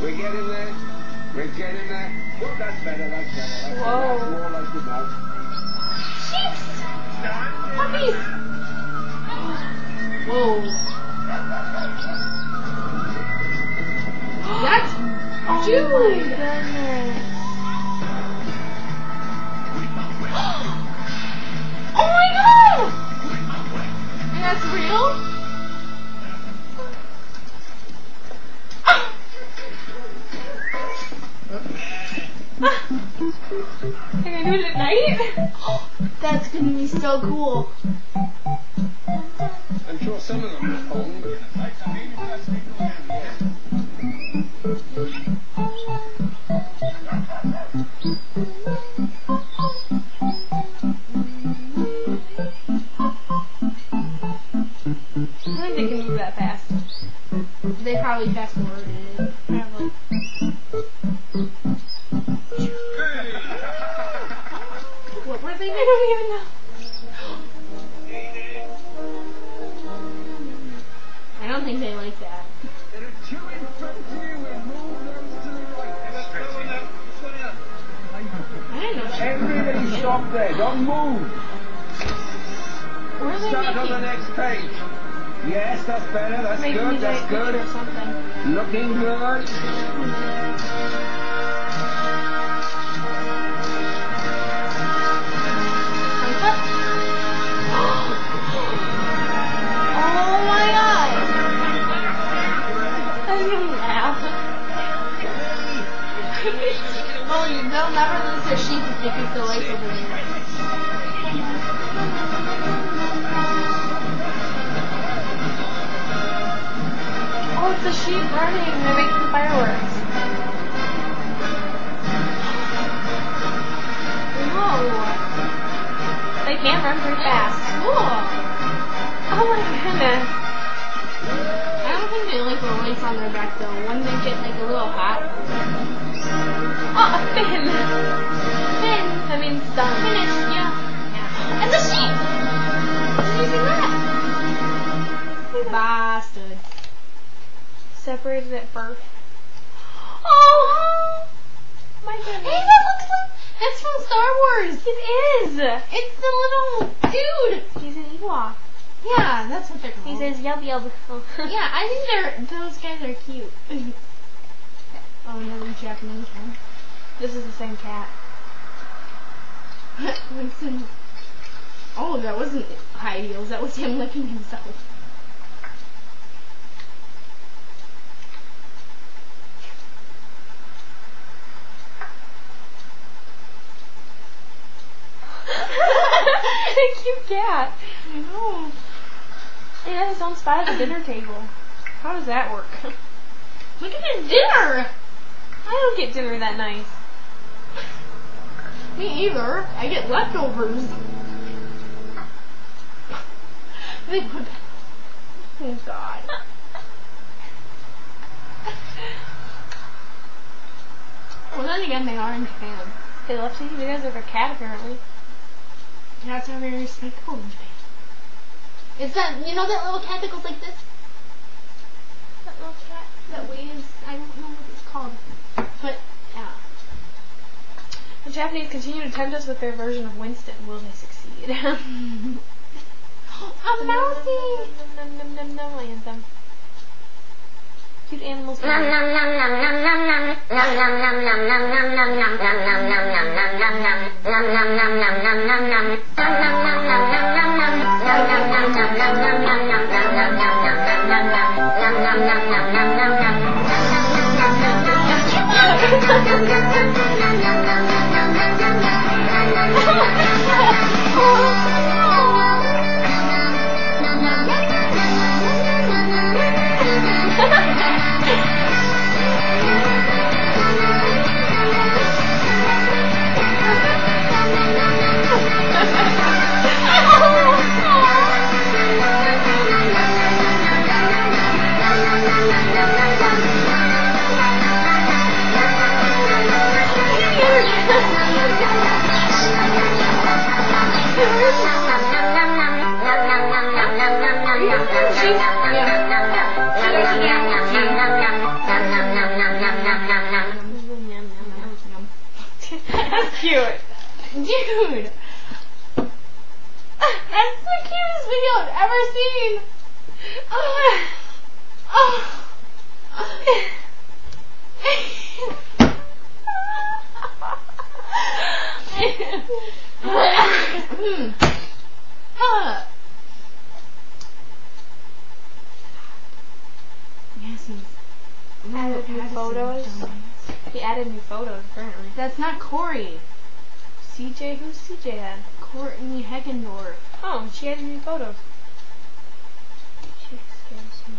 We're getting there. We're getting there. Well, that's better, that's better. That's Whoa. That's more like it now. Puppies! Whoa. That's Oh my Dude. So cool. I'm sure some of them are home. I think they can move that fast. They probably fast forwarded it. Them to the right. I didn't know. Everybody stop there. Don't move. Where they Start on the next page. Yes, that's better. That's Making good. That's good. something. Looking good. Well, they'll never lose their sheep if they keep the lights over there. Oh, it's the sheep running. They're making fireworks. Whoa! They can run pretty fast. Cool! Oh my goodness. I don't think they like the lights on their back though. Wouldn't they get like a little hot? Ah, ah, oh, a fin. Fin! That means done. Finished, yeah. Yeah. And the sheep! Did you see that? Bastard. Separated at birth. Oh my goodness. Hey, that looks like that's from Star Wars. It is. It's the little dude. He's an Ewok. Yeah, that's what they're called. He says yub yub. Yeah, I think they're those guys are cute. oh, another Japanese one. This is the same cat. Winston. Oh, that wasn't high heels. That was him licking himself. a cute cat. I know. It has its own spot at the dinner table. How does that work? Look at his dinner. I don't get dinner that nice. Me either. I get leftovers. They put. Oh God. Well, then again, they are in Japan. They left it because of their cat apparently. Cats are very respectable in Japan. It's that you know that little cat that goes like this. That little cat that waves. I don't know what it's called, companies continue to tempt us with their version of Winston. Will they succeed? a mousey! Nom, nom, nom, nom, anthem. Cute animals. That's cute. Dude. That's the cutest video I've ever seen. Oh. Oh. added new photos apparently. That's not Corey. CJ, who's CJ at? Courtney Heckendorf. Oh, she added new photos. She scares me.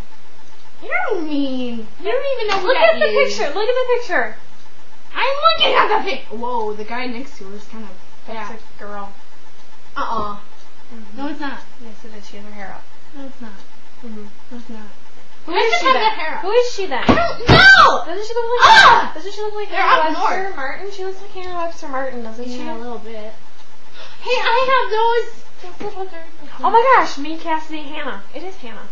You're mean. You don't even know who Look that at the is. picture. Look at the picture. I'm looking at the pic. Whoa, the guy next to her is kind of That's a girl. Uh uh No, it's not. Yes, it is. She has her hair up. No, it's not. Mm-hmm. No, it's not. Who is just she have then? the hair. Who is she then? I don't know. Doesn't she look like? Ah! Doesn't she look like They're Hannah up Webster north. Martin? She looks like Hannah Webster Martin, doesn't she? Yeah, a little bit. Hey, I have those. Those little dirty. Oh my gosh, me, Cassidy, Hannah. It is Hannah.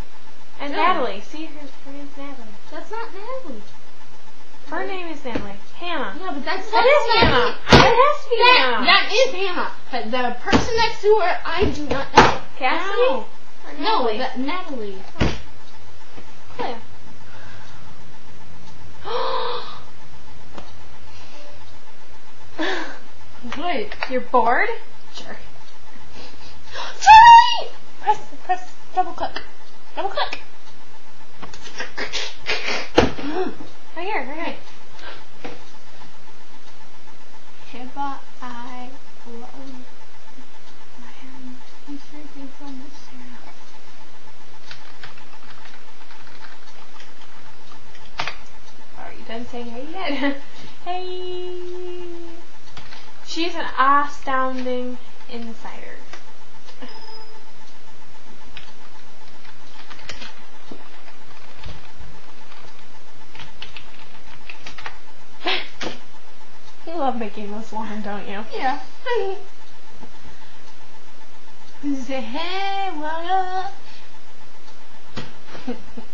And Yeah. Natalie. See, her, her name's Natalie. That's not Natalie. Her name is Natalie. Hannah. Yeah, but that's That not Hannah. That has to be That, Hannah. that is Hannah. But the person next to her, I do not know. Cassidy? No, Or no Natalie? that Natalie. Wait. You're bored? Sure. Charlie! Press, press, double click. Double click. Right here, right here. Hiba, I love my hand. He's drinking from the syrup. Are you done saying hey yet? hey. She's an astounding insider. You love making this long, don't you? Yeah. Say, hey, what up?